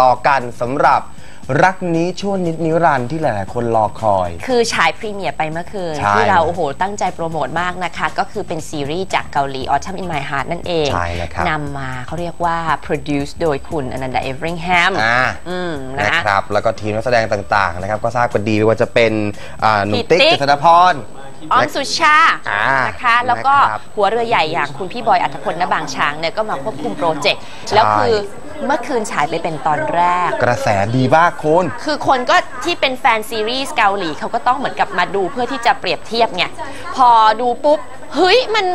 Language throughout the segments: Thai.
ต่อกันสำหรับรักนี้ชั่วนิจนิรันดร์ที่หลาย ๆ คนรอคอย คือฉาย premiere ไปเมื่อคืน ใช่ที่เราโอ้โหตั้งใจโปรโมทมากนะคะ ก็คือเป็นซีรีส์จากเกาหลี Autumn in My Heart นั่นเองใช่แล้วครับ นำมาเขาเรียกว่า produce โดยคุณอนันดาเอเวอริงแฮมอ่า อืมนะนะคะครับ แล้วก็ทีมนักแสดงต่างๆนะครับ ก็ทราบกันดีไม่ว่าจะเป็นอ่าหนุ่มติ๊กพี่ติ๊กเจษฎาพรอ้อมสุชาอ่านะคะ แล้วก็นะครับหัวเรือใหญ่อย่างคุณพี่บอยอรรถพลณบางช้างเนี่ยก็มาควบคุม project แล้วคือ เมื่อคืนฉายไปเป็นตอนแรก กระแสดีมากคุณ คือคนก็ที่เป็นแฟนซีรีส์เกาหลีเขาก็ต้องเหมือนกับมาดูเพื่อที่จะเปรียบเทียบไงพอดูปุ๊บเฮ้ยมัน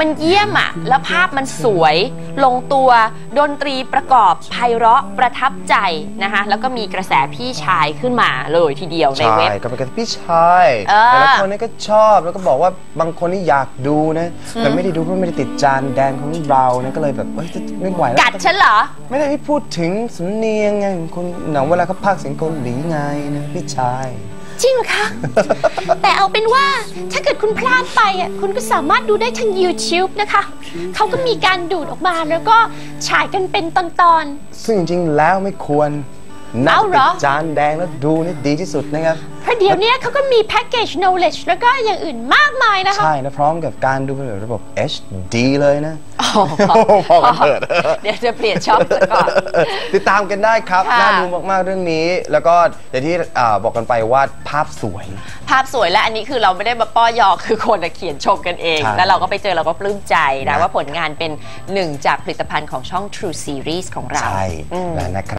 มันเยี่ยมอะแล้วภาพมันสวย ลงตัวดนตรีประกอบไพเราะประทับใจนะคะแล้วก็มีกระแสพี่ชายขึ้นมาเลยทีเดียวในใช่เว็บ ก็เป็นกันพี่ชายเออ แต่ละคนนี่ก็ชอบแล้วก็บอกว่าบางคนนี่อยากดูนะแต่ไม่ได้ดูเพราะไม่ได้ติดจานแดงของเรานะก็เลยแบบเอ้ยจะไม่ไหวแล้วกัดฉันเหรอ ไม่ได้พูดถึงสำเนียงไงของคนหนังเวลาเขาพากย์เสียงเกาหลีไงนะพี่ชาย จริงเหรอคะ แต่เอาเป็นว่าถ้าเกิดคุณพลาดไปอะคุณก็สามารถดูได้ทาง YouTube นะคะ เขาก็มีการดูดออกมาแล้วก็ฉายกันเป็นตอนซึ่งจริงๆแล้วไม่ควรนั่งเอาเหรติอดจานแดงแล้วดูนี่ดีที่สุดนะครับ ๆเพราะเดี๋ยวเนี้ยเขาก็มีแพ็กเกจ knowledge แล้วก็อย่างอื่นมากมายนะคะ ใช่นะพร้อมกับการดูเป็นแบบระบบ HD เลยนะ อ๋อพอกันเถิดเดี๋ยวจะเปลี่ยนช่องก่อน ติดตามกันได้ครับ ค่ะ น่าดูมากๆเรื่องนี้ แล้วก็อย่างที่อ่าบอกกันไปว่าภาพสวย ภาพสวยและอันนี้คือเราไม่ได้มาป้อยอคือคนน่ะเขียนชมกันเอง ใช่แล้วเราก็ไปเจอเราก็ปลื้มใจนะนะ ว่าผลงานเป็นหนึ่งจากผลิตภัณฑ์ของช่อง True Series ของเราใช่อืม แล้วนะครับ